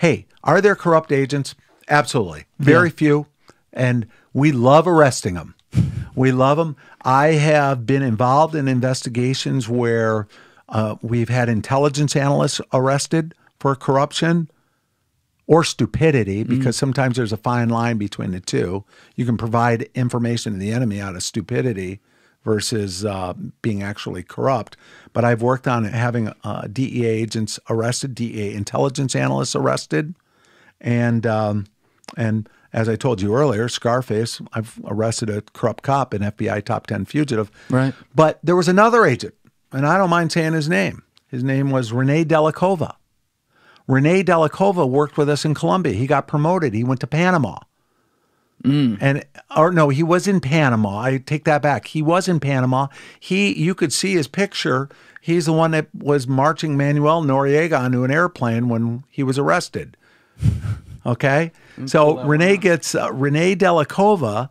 Hey, are there corrupt agents? Absolutely. Very few. And we love arresting them. we love them. I have been involved in investigations where uh, we've had intelligence analysts arrested for corruption or stupidity because sometimes there's a fine line between the two. You can provide information to the enemy out of stupidity versus uh, being actually corrupt. But I've worked on having uh, DEA agents arrested, DEA intelligence analysts arrested, and um, and as I told you earlier, Scarface, I've arrested a corrupt cop, an FBI top ten fugitive. Right. But there was another agent, and I don't mind saying his name. His name was Rene De La Cova. Rene De La Cova worked with us in Colombia. He got promoted. He went to Panama. And or no, he was in Panama. I take that back. He was in Panama. He you could see his picture. He's the one that was marching Manuel Noriega onto an airplane when he was arrested. Okay? So Rene gets uh, Rene De La Cova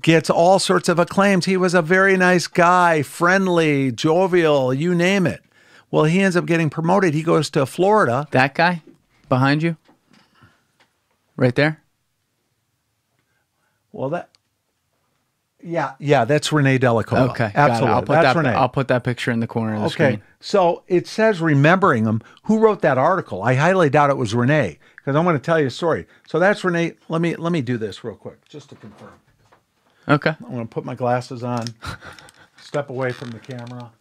gets all sorts of acclaims. He was a very nice guy, friendly, jovial, you name it. Well, he ends up getting promoted. He goes to Florida. That guy behind you, right there. Well, that. Yeah, yeah, that's Rene De La Cova. Okay, got it. absolutely. I'll put that's that. Rene. I'll put that picture in the corner of the okay, screen. so it says remembering him. Who wrote that article? I highly doubt it was Rene because I'm going to tell you a story. So that's Rene. Let me let me do this real quick just to confirm. Okay. I'm going to put my glasses on. step away from the camera.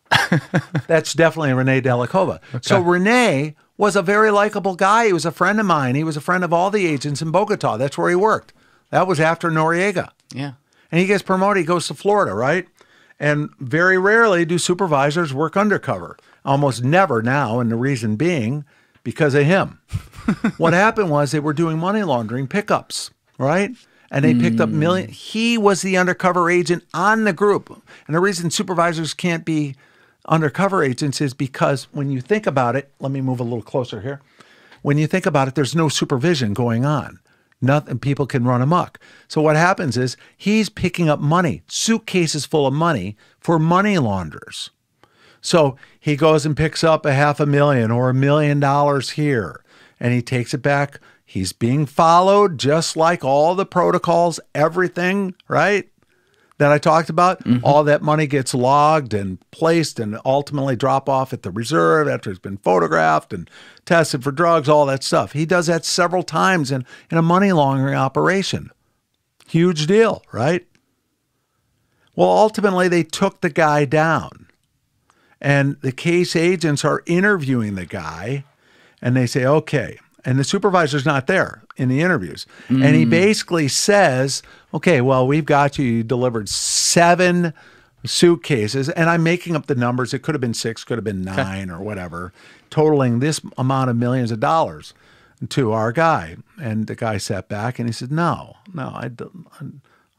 That's definitely Rene De La Cova. Okay. So Rene was a very likable guy. He was a friend of mine. He was a friend of all the agents in Bogota. That's where he worked. That was after Noriega. Yeah. And he gets promoted. He goes to Florida, right? And very rarely do supervisors work undercover. Almost never now. And the reason being because of him. what happened was they were doing money laundering pickups, right? And they picked up hmm. million. He was the undercover agent on the group. And the reason supervisors can't be undercover agents is because when you think about it, let me move a little closer here. When you think about it, there's no supervision going on. Nothing people can run amok. So what happens is he's picking up money, suitcases full of money for money launderers. So he goes and picks up a half a million or a million dollars here and he takes it back. He's being followed just like all the protocols, everything, right? That I talked about. Mm-hmm. All that money gets logged and placed and ultimately drop off at the reserve after it's been photographed and tested for drugs, all that stuff. He does that several times in, in a money laundering operation. Huge deal, right? Well, ultimately, they took the guy down and the case agents are interviewing the guy and they say okay and the supervisor's not there in the interviews. And he mm. basically says okay well we've got you you delivered seven suitcases and i'm making up the numbers. It could have been six could have been nine or whatever totaling this amount of millions of dollars to our guy. And the guy sat back and he said no no i,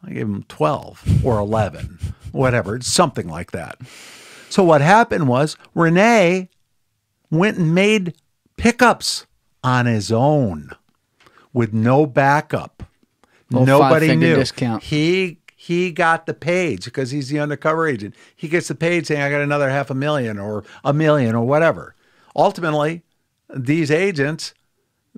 I gave him 12 or 11 whatever something like that. So what happened was Rene went and made pickups on his own with no backup. Little Nobody knew. discount. He he got the page because he's the undercover agent. He gets the page saying I got another half a million or a million or whatever. Ultimately, these agents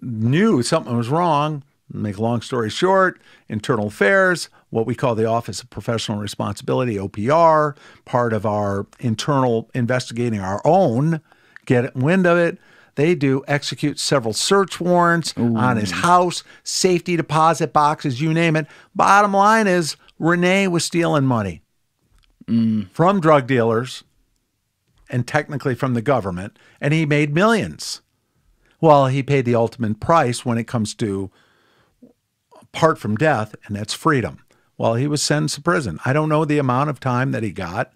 knew something was wrong. Make a long story short, internal affairs, what we call the Office of Professional Responsibility, OPR, part of our internal investigating our own, get wind of it. They do execute several search warrants on his house, safety deposit boxes, you name it. Bottom line is Rene was stealing money mm. from drug dealers and technically from the government, and he made millions. Well, he paid the ultimate price when it comes to apart from death, and that's freedom. Well, he was sentenced to prison. I don't know the amount of time that he got,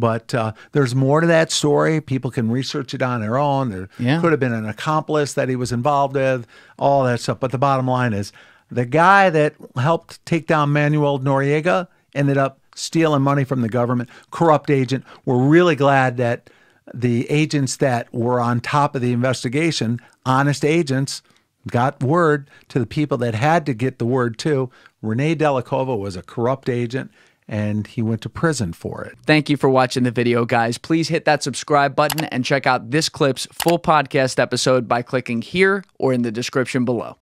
but uh, there's more to that story. People can research it on their own. There Yeah. could have been an accomplice that he was involved with, all that stuff. But the bottom line is the guy that helped take down Manuel Noriega ended up stealing money from the government, corrupt agent. We're really glad that the agents that were on top of the investigation, honest agents, got word to the people that had to get the word too. Rene Delacova was a corrupt agent, and he went to prison for it. Thank you for watching the video, guys. Please hit that subscribe button and check out this clip's full podcast episode by clicking here or in the description below.